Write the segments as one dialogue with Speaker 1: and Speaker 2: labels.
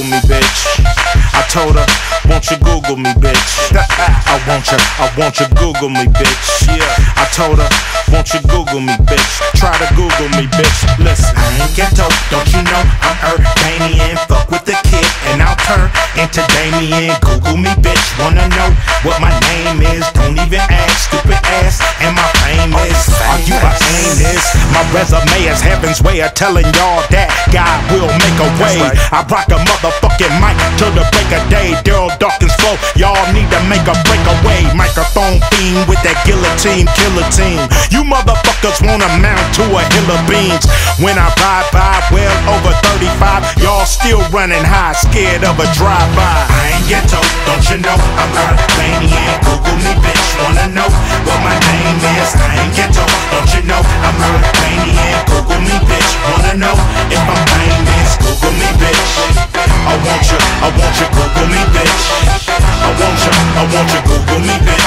Speaker 1: Google me, bitch. I told her, won't you Google me, bitch? I want you, I want you Google me, bitch. Yeah. I told her, won't you Google me, bitch? Try to Google me, bitch. Listen.
Speaker 2: I ain't ghetto, don't you know I'm Urbanian? Fuck with the kid and I'll turn into Damien. Google me, bitch. Wanna know what my name is? Don't even ask, stupid ass. And my fame is. You a anus? My resume is heaven's way of telling y'all that God will make a way. I rock a motherfucking mic till the break of day. Daryl Dawkins flow, y'all need to make a breakaway. Microphone fiend with that guillotine killer team. You motherfuckers wanna mount to a hill of beans. When I ride by, well over 35, y'all still running high, scared of a drive-by. I ain't ghetto, don't you know? I'm not want you, Google me, bitch.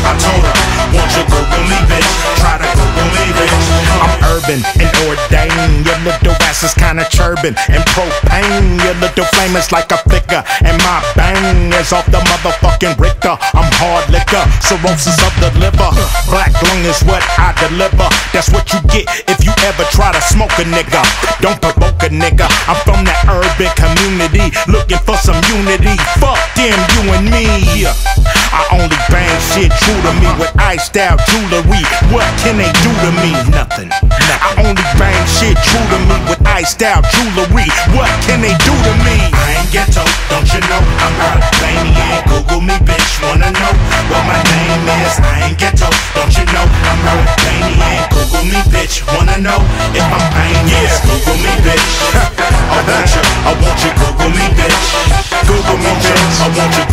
Speaker 2: I told her, want you, Google me, bitch. Try to Google me, bitch. I'm urban and ordained. Your little ass is kinda chirping and propane. Your little flame is like a flicker, and my bang is off the motherfucking Richter. I'm hard liquor, cirrhosis of the liver. Black lung is what I deliver. That's what you get if you ever try to smoke a nigga. Don't provoke a nigga. I'm from that urban community, looking for some unity. Fuck them, you and me. I only bang shit true to me with iced out jewelry. What can they do to me? Nothing. I only bang shit true to me with iced out jewelry. What can they do to me? I ain't ghetto, don't you know? I'm not a Google me, bitch. Wanna know if I'm famous? Google me, bitch. I want you, I want you, Google me, bitch. Google me, bitch. I want you.